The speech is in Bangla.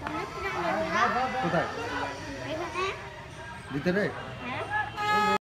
তোমরা করে করে কোথায়? এখানে। ভিতরে?